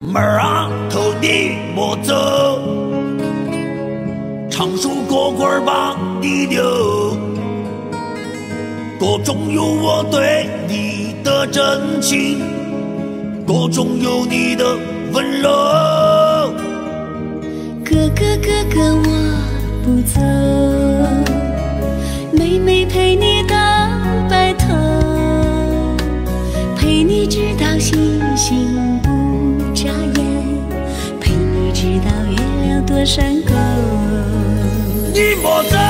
妹儿啊，头你莫走，长树过棍把你留，歌中有我对你的真情，歌中有你的温柔。哥哥哥哥我不走，妹妹陪你到白头，陪你直到星星山歌，你莫走。